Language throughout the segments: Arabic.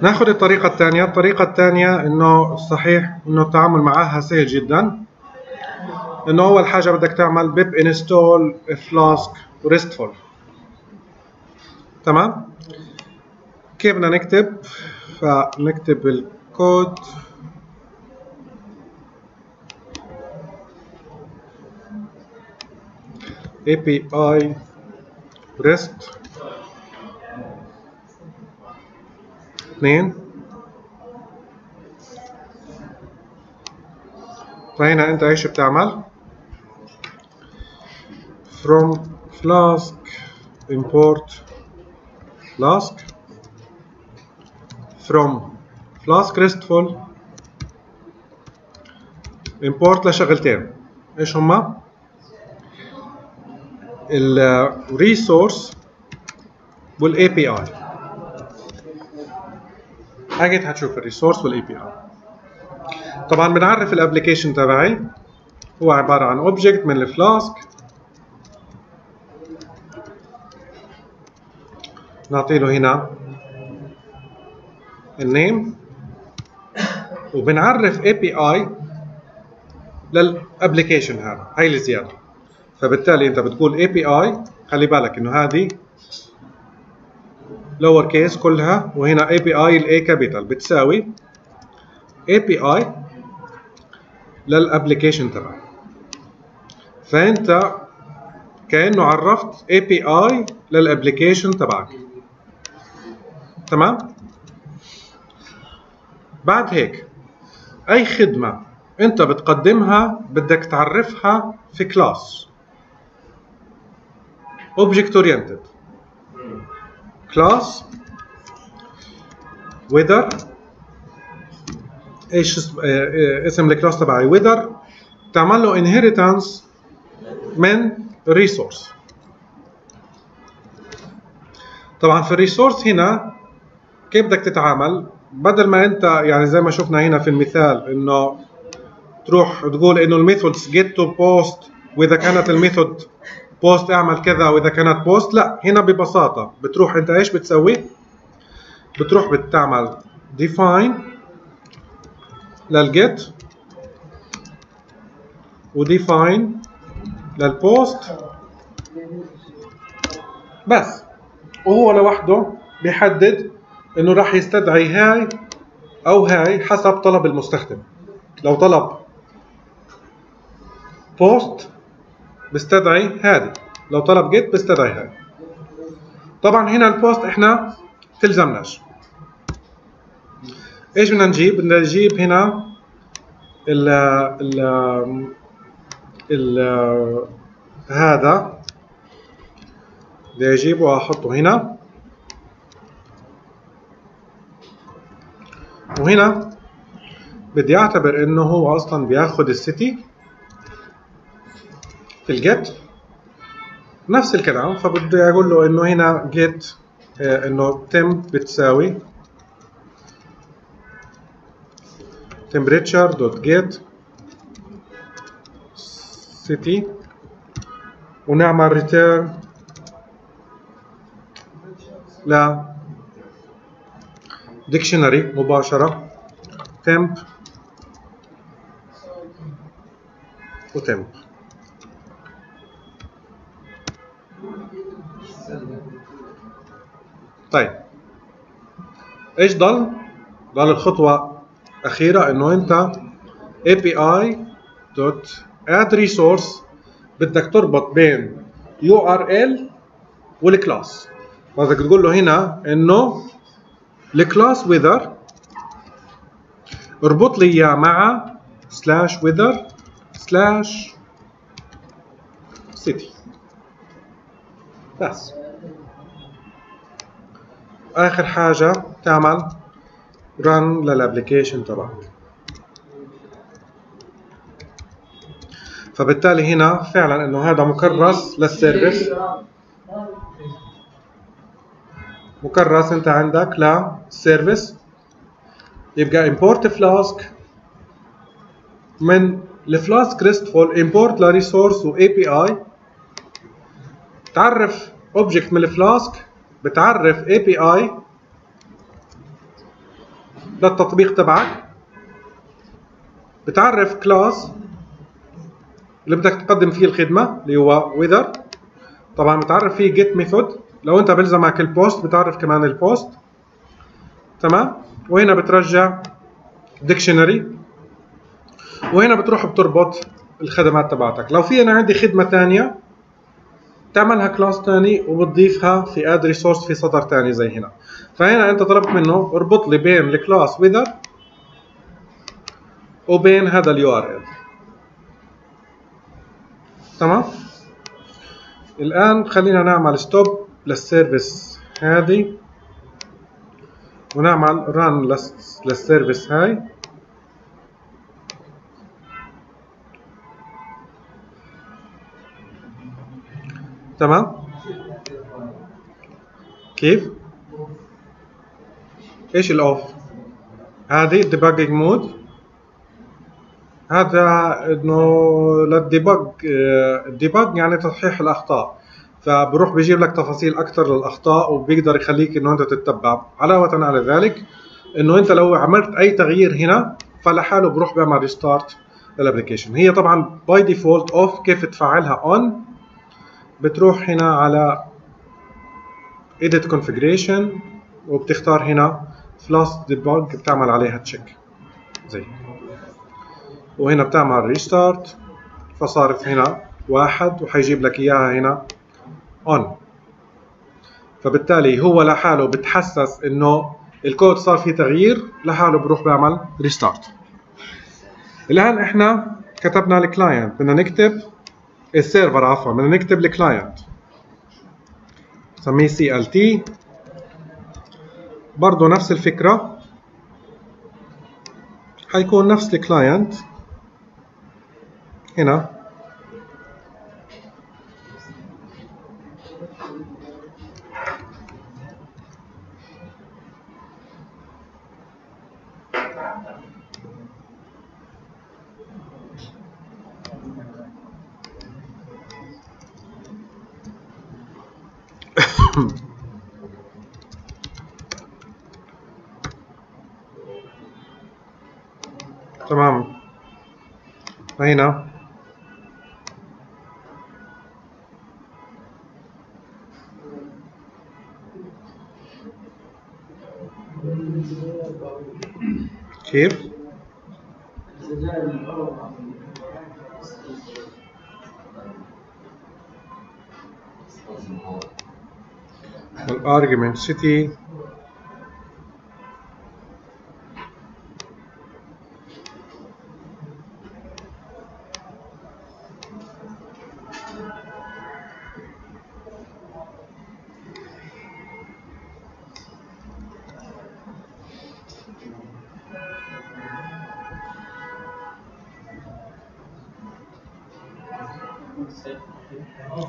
ناخذ الطريقة الثانية، الطريقة الثانية إنه صحيح إنه التعامل معها سهل جدا إنه أول حاجة بدك تعمل بيب إنستول فلاسك ريستفول تمام؟ كيف بدنا نكتب؟ فنكتب الكود API REST اثنين فهنا انت إيش بتعمل؟ From flask import flask. From flask restful. Import لشغلتين. إيش هما؟ ال resource وال API اجيت هتشوف ال resource وال API طبعا بنعرف ال application تبعي. هو عبارة عن object من ال Flask. نعطي له هنا ال name وبنعرف API لل application هذا هاي الزيادة. فبالتالي انت بتقول API خلي بالك انه هذه lower case كلها وهنا API ال A capital بتساوي API لل application تبعك فأنت كأنه عرفت API لل application تبعك. تمام؟ بعد هيك أي خدمة أنت بتقدمها بدك تعرفها في class object oriented class whether إيش اسم, اسم ال class تبعي whether تعمل له inheritance من resource. طبعا في ال resource هنا كيف بدك تتعامل؟ بدل ما انت يعني زي ما شفنا هنا في المثال انه تروح تقول إنه ال methods get to post واذا كانت ال method post اعمل كذا وإذا كانت post لا هنا ببساطة بتروح أنت إيش بتسوي؟ بتروح بتعمل define لل get و define لل post بس. وهو لوحده بيحدد إنه راح يستدعي هاي أو هاي حسب طلب المستخدم. لو طلب post بستدعي هذه. لو طلب get بستدعي هذه. طبعا هنا ال post إحنا تلزمناش. إيش بدنا نجيب؟ بدنا نجيب هنا ال ال ال هذا. بدي اجيبه وأحطه هنا. وهنا بدي أعتبر إنه هو أصلا بياخذ السيتي. في الجيت نفس الكلام فبدي أقول له إنه هنا جيت إنه temp بتساوي temperature city ونعمل return ل dictionary مباشرة temp وtemp. طيب. إيش ضل؟ ضل الخطوة أخيرة إنه أنت API add resource بدك تربط بين URL وال class. بدك تقول له هنا إنه ال class weather اربط لي إياه مع slash weather slash city. بس. آخر حاجة تعمل run لل application تبعك. فبالتالي هنا فعلا إنه هذا مكرس لل service. مكرس أنت عندك لل service يبقى import Flask من ال Flask RESTful import ل resource و API تعرف object من ال Flask بتعرف API للتطبيق تبعك بتعرف class اللي بدك تقدم فيه الخدمة اللي هو weather طبعا بتعرف فيه get method لو انت بلزمك ال post بتعرف كمان ال post تمام؟ وهنا بترجع dictionary وهنا بتروح بتربط الخدمات تبعتك. لو في أنا عندي خدمة ثانية تعملها class ثاني وبتضيفها في add resource في سطر ثاني زي هنا. فهنا انت طلبت منه اربط لي بين ال class weather وبين هذا ال URL تمام؟ الآن خلينا نعمل stop لل service هذه ونعمل run لل service هاي. تمام؟ كيف؟ إيش ال off هذه ال debugging mode هذا إنه لل debug ال debug يعني تصحيح الأخطاء. فبروح بيجيب لك تفاصيل أكثر للأخطاء وبيقدر يخليك إنه أنت تتبع. علاوة على ذلك إنه أنت لو عملت أي تغيير هنا فلحاله بروح بيعمل restart لل application هي طبعا by default off كيف تفعلها on بتروح هنا على edit configuration وبتختار هنا Flask debug بتعمل عليها check زي وهنا بتعمل restart فصارت هنا واحد وحيجيب لك إياها هنا on. فبالتالي هو لحاله بتحسس إنه الكود صار فيه تغيير لحاله بروح بيعمل restart الآن إحنا كتبنا ال client بدنا نكتب ال server عفوا بدنا نكتب ال client نسميه CLT برضه نفس الفكرة. حيكون نفس ال client هنا. تمام. هنا؟ كيف؟ الارجمنت city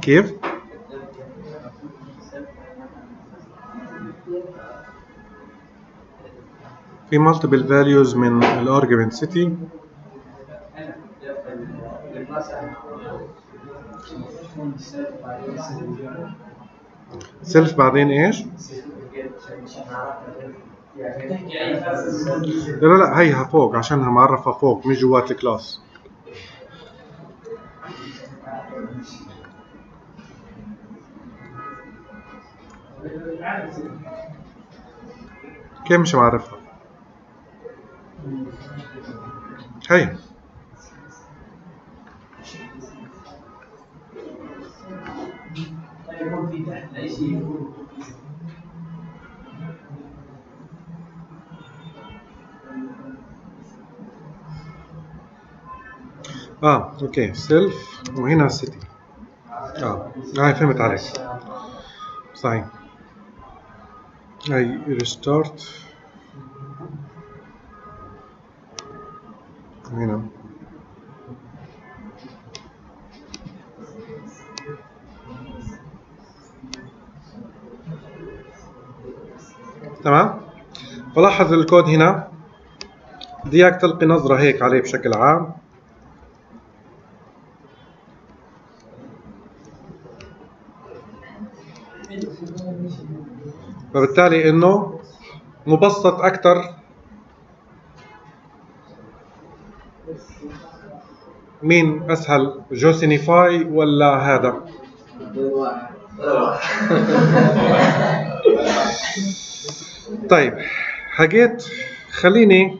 كيف؟ في multiple values من ال argument city self بعدين إيش؟ لا لا لا هيها فوق عشانها معرفة فوق مش جوات ال class كيف مش معرفها؟ هي آه okay. self وهنا city آه هاي فهمت عليك. صحيح. هاي ريستارت هنا. تمام؟ فلاحظ الكود هنا. بدي اياك تلقي نظرة هيك عليه بشكل عام. فبالتالي إنه مبسط أكثر مين أسهل جوسينيفاي ولا هذا؟ طيب حكيت خليني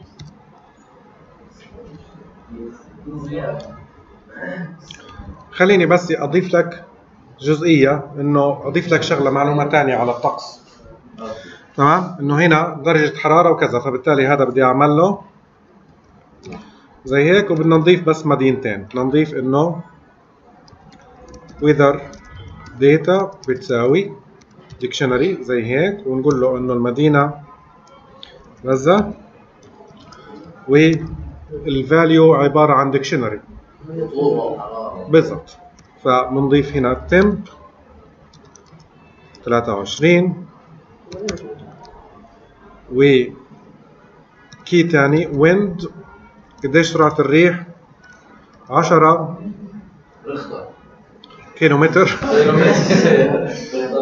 خليني بس أضيف لك جزئية إنه أضيف لك شغلة معلومة ثانية على الطقس. تمام؟ إنه هنا درجة حرارة وكذا فبالتالي هذا بدي أعمل له زي هيك وبدنا نضيف بس مدينتين. بدنا نضيف إنه weather data بتساوي dictionary زي هيك ونقول له إنه المدينة غزه والفاليو عبارة عن dictionary. بالضبط. فبنضيف هنا temp 23 و كي تاني. wind قديش سرعة الريح؟ 10 كيلو متر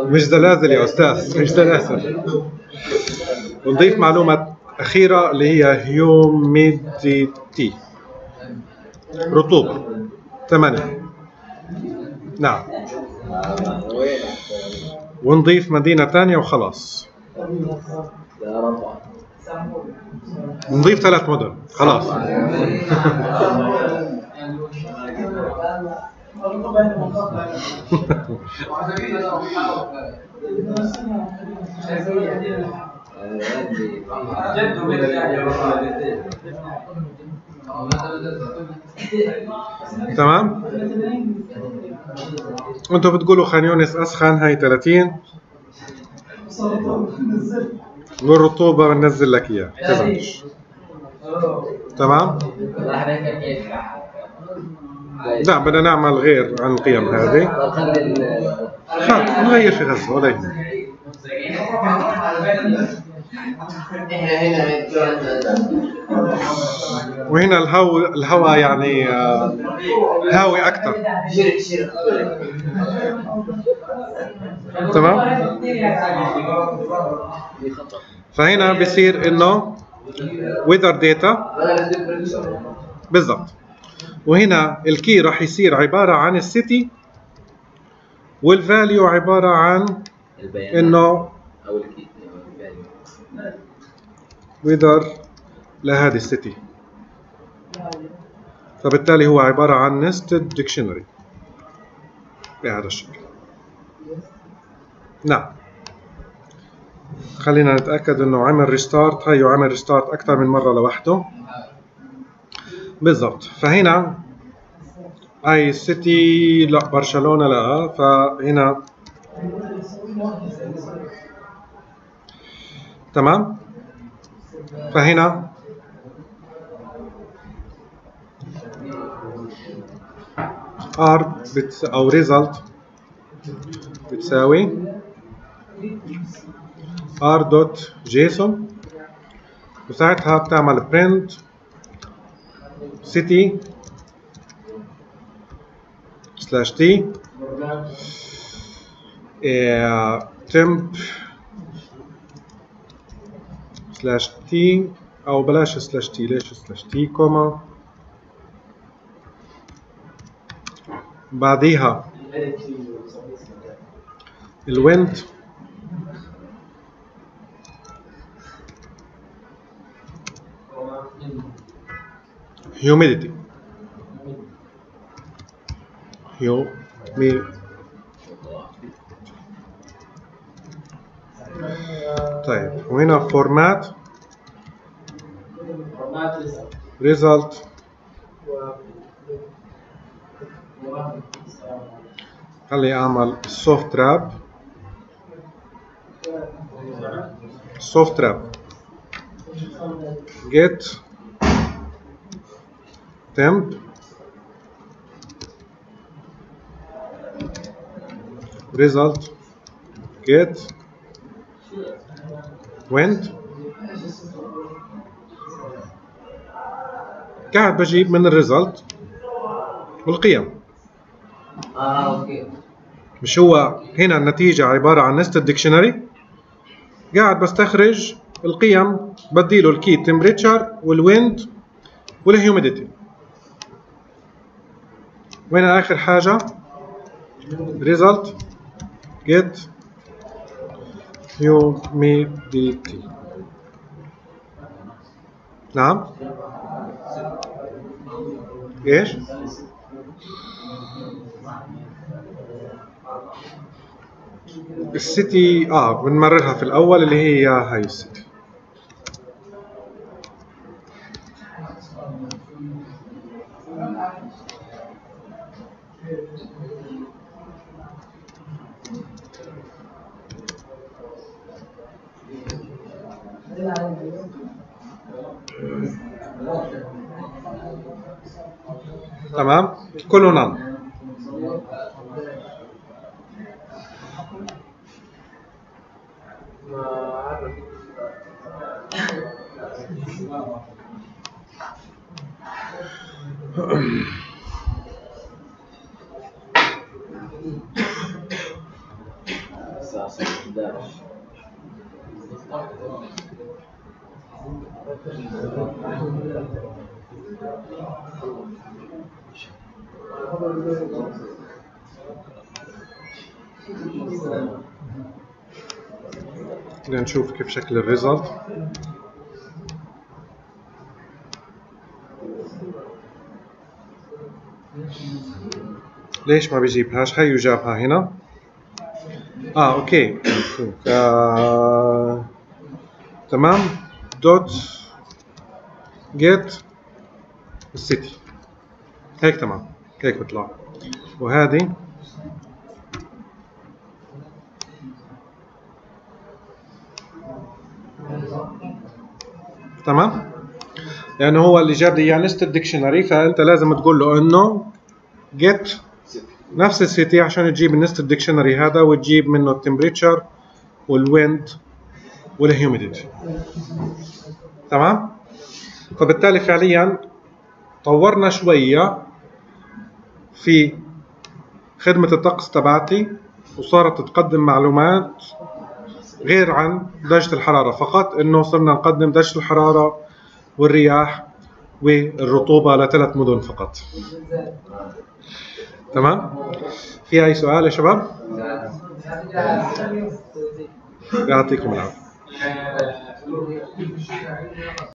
مش زلازل يا أستاذ مش زلازل ونضيف معلومة أخيرة اللي هي humidity. رطوبة. 8 نعم. ونضيف مدينة ثانية وخلاص. نضيف ثلاث مدن خلاص. تمام؟ أنتوا بتقولوا خان يونس اسخن هاي 30 والرطوبة بنزل لك إياها. تزعلش تمام؟ لا بدنا نعمل غير عن القيم هذه. نغير في غزة ولا يهمك وهنا الهو الهواء يعني آه، هاوي أكثر تمام؟ فهنا بصير إنه weather data. بالضبط. وهنا الكي راح يصير عبارة عن السيتي والفاليو عبارة عن البيانات. إنه أو الكي. Weather لهذه السيتي. فبالتالي هو عبارة عن nested dictionary بهذا الشكل. نعم. خلينا نتأكد إنه عمل restart هيو عمل restart أكثر من مرة لوحده. بالضبط. فهنا هاي city لا برشلونة لا فهنا تمام؟ فهنا. R بتس أو result بتساوي R دوت جيسون وساعتها بتعمل print city slash t. eh, temp slash t أو بلاش slash t ليش slash t comma بعديها ال wind humidity. Humidity. طيب وهنا format format result خلي أعمل soft wrap soft wrap get temp. Result. Get. Wind قاعد بجيب من الريزلت والقيم. آه أوكي. مش هو هنا النتيجة عبارة عن nested dictionary قاعد بستخرج القيم بديله ال key temperature وال wind وال humidity. وين آخر حاجة؟ result get humidity نعم إيش السيتي آه بنمررها في الأول اللي هي هاي السيتي تمام؟ كله الساعة 11 بدنا نشوف كيف شكل الريزلت ليش ما بيجيبهاش هي جابها هنا آه أوكي آه. تمام dot get ال city هيك تمام هيك بيطلع وهذه تمام؟ لأنه هو اللي جاب لي إياه nested dictionary فأنت لازم تقول له إنه get نفس ال city عشان تجيب ال nested dictionary هذا وتجيب منه ال temperature وال wind والهيوميديتي تمام؟ فبالتالي فعليا طورنا شوية في خدمة الطقس تبعتي وصارت تقدم معلومات غير عن درجة الحرارة. فقط إنه صرنا نقدم درجة الحرارة والرياح والرطوبة لثلاث مدن فقط. تمام؟ في أي سؤال يا شباب؟ يعطيكم العافية.